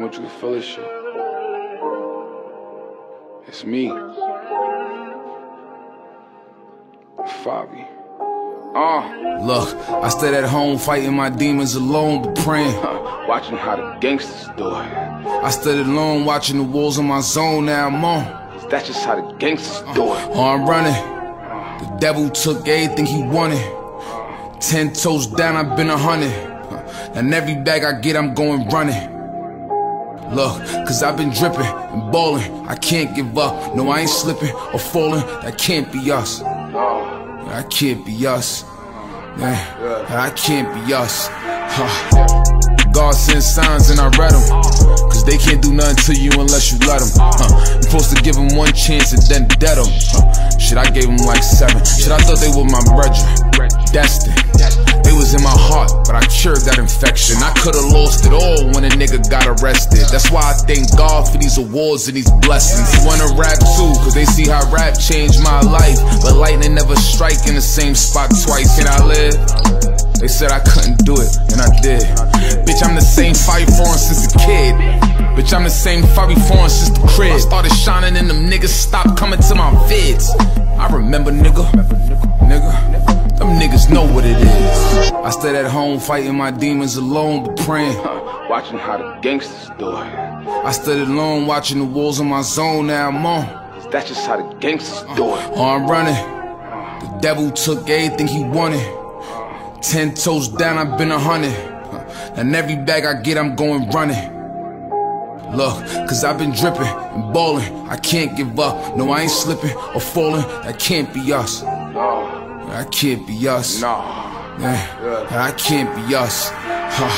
You can feel this shit. It's me. Fabi. Uh, Look, I stayed at home fighting my demons alone, but praying. watching how the gangsters do it. I stood alone watching the walls in my zone, now I'm on. That's just how the gangsters do it. I'm running. The devil took everything he wanted. Ten toes down, I've been a hundred. And every bag I get, I'm going running. Look, cause I've been dripping and balling. I can't give up. No, I ain't slipping or falling. That can't be us. That can't be us. Yeah, that can't be us. Huh. God sends signs and I read them. Cause they can't do nothing to you unless you let them. Huh. You're supposed to give them one chance and then dead them. Huh. Shit, I gave them like seven. Shit, I thought they were my brethren. Destined. It was in my heart, but I cured that infection. I could've lost it all when a nigga got arrested. That's why I thank God for these awards and these blessings. You wanna rap too, cause they see how rap changed my life. But lightning never strike in the same spot twice. Can I live? They said I couldn't do it, and I did. Bitch, I'm the same five foreign since a kid. Bitch, I'm the same five foreign since the crib. I started shining and them niggas stopped coming to my vids. I remember, nigga. Nigga. Them niggas know what it is. I stayed at home fighting my demons alone, but praying. Watching how the gangsters do it. I stood alone watching the walls in my zone, now I'm on. That's just how the gangsters do it. Uh, oh, I'm running. The devil took everything he wanted. Ten toes down, I've been a hundred. Uh, and every bag I get, I'm going running. Look, cause I've been dripping and balling. I can't give up. No, I ain't slipping or falling. That can't be us. That can't be us. Nah. Yeah, that can't be us. Huh.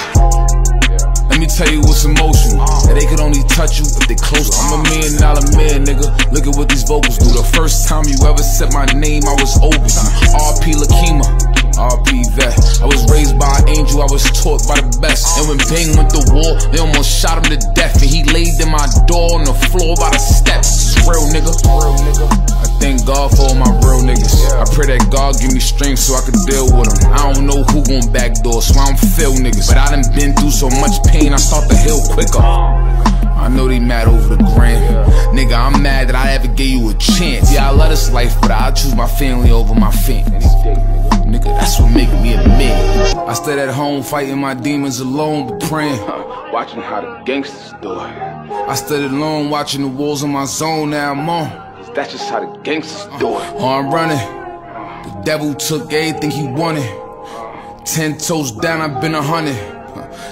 Let me tell you what's emotional. Uh. That they could only touch you if they close. I'm a million dollar man, nigga. Look at what these vocals do. The first time you ever said my name, I was over you. RP Lakima. RP vet. I was raised by an angel, I was taught by the best. And when Bang went to war, they almost shot him to death. And he laid in my door on the floor by the steps. Real nigga. Real nigga. I pray that God give me strength so I can deal with them. I don't know who gon' backdoor, so I don't feel niggas. But I done been through so much pain, I start to heal quicker. I know they mad over the gram. Nigga, I'm mad that I ever gave you a chance. Yeah, I love this life, but I choose my family over my fans. Nigga, that's what make me a man. I stayed at home fighting my demons alone, but praying. Watching how the gangsters do it. I stood alone watching the walls in my zone, now I'm on. That's just how the gangsters do it. Uh, oh, I'm running. Devil took everything he wanted. Ten toes down, I've been a hundred.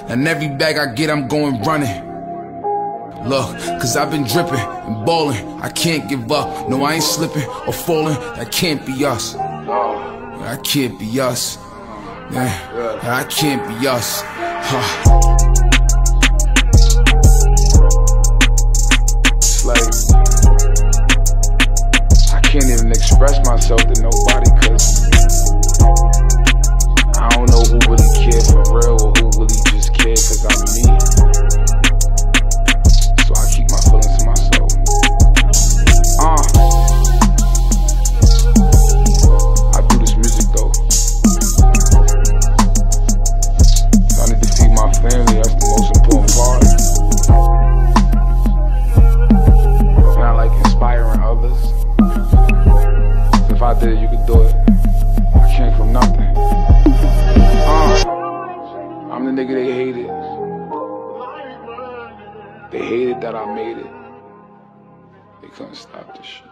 And every bag I get, I'm going running. Look, cause I've been dripping and balling. I can't give up. No, I ain't slipping or falling. That can't be us. That can't be us. Yeah, that can't be us. Huh. Like I can't even express myself to nobody I did you could do it. I came from nothing. Uh, I'm the nigga they hated. They hated that I made it. They couldn't stop this shit.